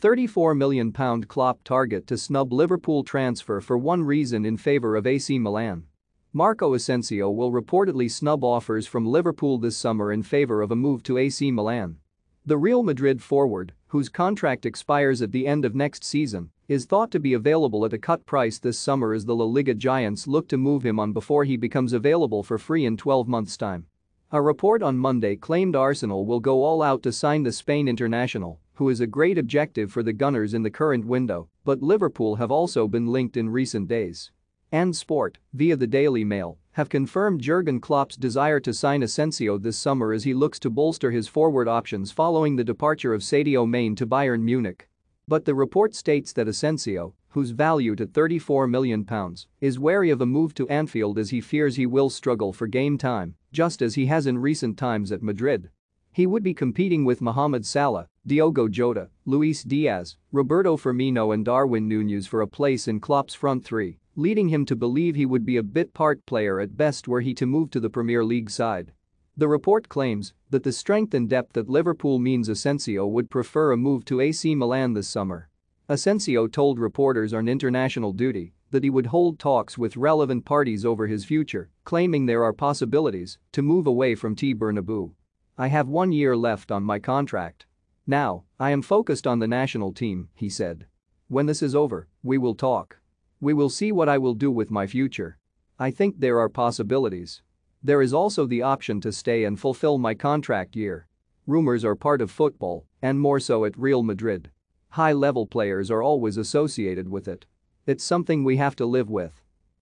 £34 million Klopp target to snub Liverpool transfer for one reason in favour of AC Milan. Marco Asensio will reportedly snub offers from Liverpool this summer in favour of a move to AC Milan. The Real Madrid forward, whose contract expires at the end of next season, is thought to be available at a cut price this summer as the La Liga giants look to move him on before he becomes available for free in 12 months' time. A report on Monday claimed Arsenal will go all out to sign the Spain international, who is a great objective for the Gunners in the current window, but Liverpool have also been linked in recent days. And Sport, via the Daily Mail, have confirmed Jurgen Klopp's desire to sign Asensio this summer as he looks to bolster his forward options following the departure of Sadio Mane to Bayern Munich. But the report states that Asensio, who's valued at £34 million, is wary of a move to Anfield as he fears he will struggle for game time, just as he has in recent times at Madrid. He would be competing with Mohamed Salah, Diogo Jota, Luis Diaz, Roberto Firmino and Darwin Núñez for a place in Klopp's front three, leading him to believe he would be a bit part player at best were he to move to the Premier League side. The report claims that the strength and depth at Liverpool means Asensio would prefer a move to AC Milan this summer. Asensio told reporters on international duty that he would hold talks with relevant parties over his future, claiming there are possibilities to move away from T Bernabeu. I have one year left on my contract. Now, I am focused on the national team, he said. When this is over, we will talk. We will see what I will do with my future. I think there are possibilities. There is also the option to stay and fulfill my contract year. Rumors are part of football, and more so at Real Madrid. High-level players are always associated with it. It's something we have to live with.